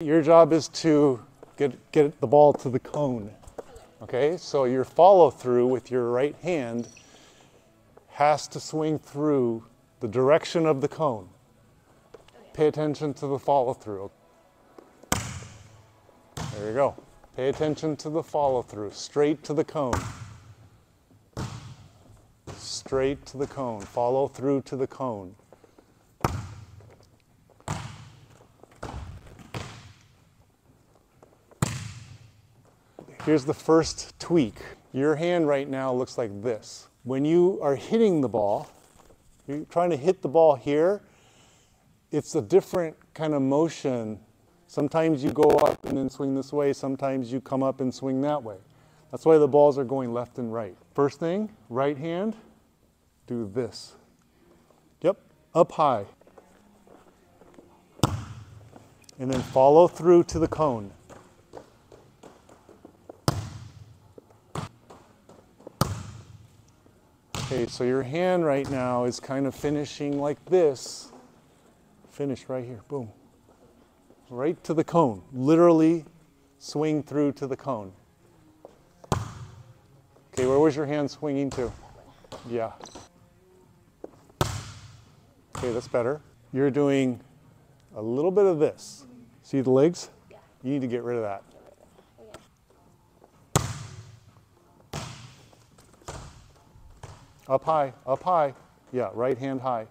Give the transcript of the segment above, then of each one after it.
Your job is to get, get the ball to the cone. Okay, so your follow through with your right hand has to swing through the direction of the cone. Pay attention to the follow through. There you go. Pay attention to the follow through, straight to the cone. Straight to the cone, follow through to the cone. Here's the first tweak. Your hand right now looks like this. When you are hitting the ball, you're trying to hit the ball here, it's a different kind of motion. Sometimes you go up and then swing this way, sometimes you come up and swing that way. That's why the balls are going left and right. First thing, right hand, do this. Yep, up high. And then follow through to the cone. Okay, so your hand right now is kind of finishing like this. Finish right here, boom. Right to the cone. Literally swing through to the cone. Okay, where was your hand swinging to? Yeah. Okay, that's better. You're doing a little bit of this. See the legs? You need to get rid of that. Up high, up high. Yeah, right hand high.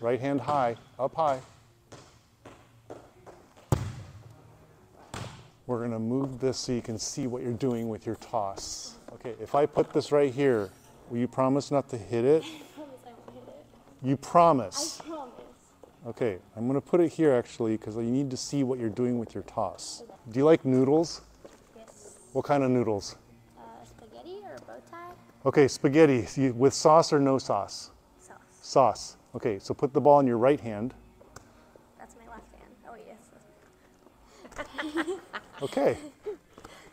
Right hand high, up high. We're going to move this so you can see what you're doing with your toss. Okay, if I put this right here, will you promise not to hit it? Promise I won't hit it. You promise. I promise. Okay, I'm going to put it here actually because you need to see what you're doing with your toss. Do you like noodles? Yes. What kind of noodles? Uh, spaghetti or bow tie? Okay, spaghetti with sauce or no sauce? Sauce. Sauce. Okay, so put the ball in your right hand. That's my left hand. Oh, yes. Okay.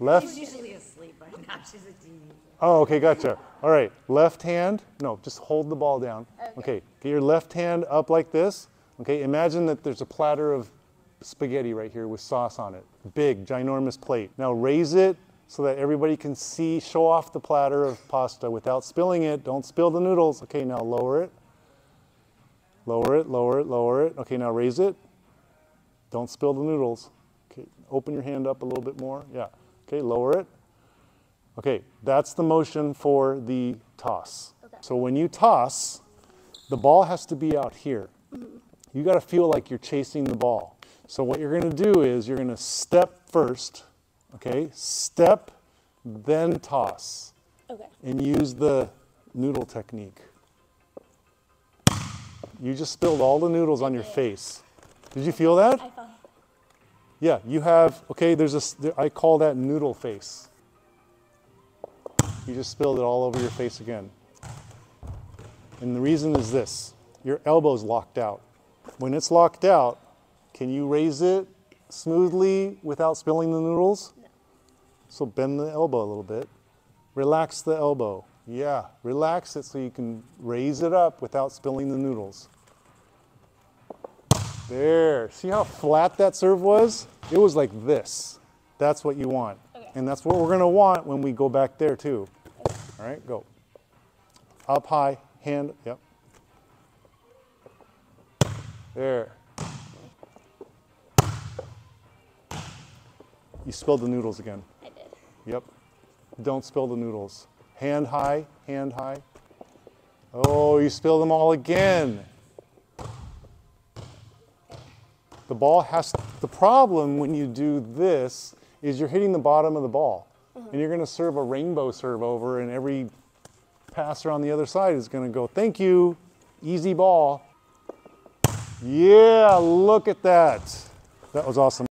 Left. She's usually asleep right now. She's a TV. Oh, okay, gotcha. All right, left hand. No, just hold the ball down. Okay. Okay, get your left hand up like this. Okay, imagine that there's a platter of spaghetti right here with sauce on it. Big, ginormous plate. Now raise it so that everybody can see, show off the platter of pasta without spilling it. Don't spill the noodles. Okay, now lower it. Lower it, lower it, lower it. Okay, now raise it. Don't spill the noodles. Okay, open your hand up a little bit more. Yeah. Okay, lower it. Okay, that's the motion for the toss. Okay. So when you toss, the ball has to be out here. Mm-hmm. You got to feel like you're chasing the ball. So what you're going to do is you're going to step first, okay? Step, then toss, Okay. and use the noodle technique. You just spilled all the noodles on your face. Did you feel that? I found. Yeah, you have, okay, there's a, I call that noodle face. You just spilled it all over your face again. And the reason is this your elbow's locked out. When it's locked out, can you raise it smoothly without spilling the noodles? No. So bend the elbow a little bit. Relax the elbow. Yeah, relax it so you can raise it up without spilling the noodles. There. See how flat that serve was? It was like this. That's what you want. Okay. And that's what we're going to want when we go back there, too. All right, go. Up high, hand, yep. There. You spilled the noodles again. I did. Yep. Don't spill the noodles. Hand high, hand high. Oh, you spilled them all again. The ball has, the problem when you do this is you're hitting the bottom of the ball. Mm-hmm. And you're going to serve a rainbow serve over, and every passer on the other side is going to go, thank you, easy ball. Yeah, look at that. That was awesome.